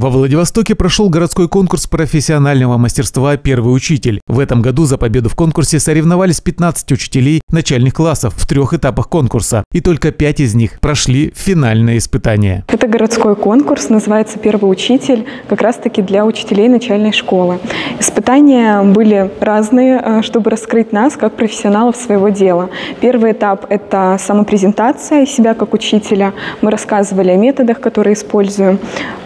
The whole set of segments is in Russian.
Во Владивостоке прошел городской конкурс профессионального мастерства «Первый учитель». В этом году за победу в конкурсе соревновались 15 учителей начальных классов в трех этапах конкурса, и только пять из них прошли финальное испытание. Это городской конкурс, называется «Первый учитель», как раз-таки для учителей начальной школы. Испытания были разные, э, чтобы раскрыть нас как профессионалов своего дела. Первый этап – это самопрезентация себя как учителя. Мы рассказывали о методах, которые используем,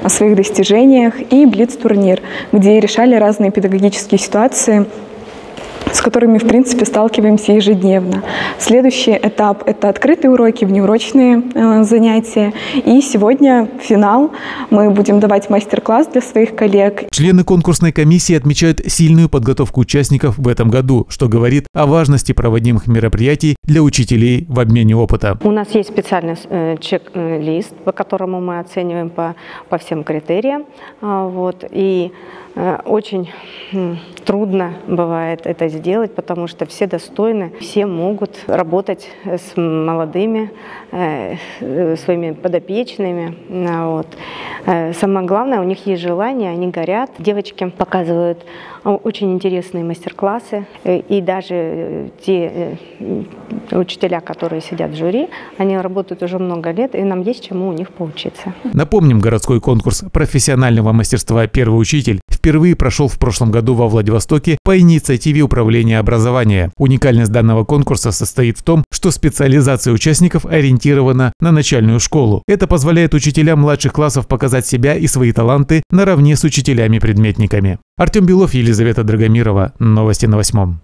о своих достижениях и Блиц-турнир, где решали разные педагогические ситуации с которыми, в принципе, сталкиваемся ежедневно. Следующий этап – это открытые уроки, внеурочные э, занятия. И сегодня финал. Мы будем давать мастер-класс для своих коллег. Члены конкурсной комиссии отмечают сильную подготовку участников в этом году, что говорит о важности проводимых мероприятий для учителей в обмене опыта. У нас есть специальный э, чек-лист, по которому мы оцениваем по, по всем критериям. А, вот, и э, очень трудно бывает это сделать, потому что все достойны, все могут работать с молодыми, э, своими подопечными. Вот. Э, самое главное, у них есть желание, они горят. Девочки показывают очень интересные мастер-классы, э, и даже те учителя, которые сидят в жюри, они работают уже много лет, и нам есть чему у них поучиться. Напомним, городской конкурс профессионального мастерства «Первый учитель» впервые прошел в прошлом году во Владивостоке по инициативе Управления образования. Уникальность данного конкурса состоит в том, что специализация участников ориентирована на начальную школу. Это позволяет учителям младших классов показать себя и свои таланты наравне с учителями-предметниками. Артем Белов, Елизавета Драгомирова. Новости на восьмом.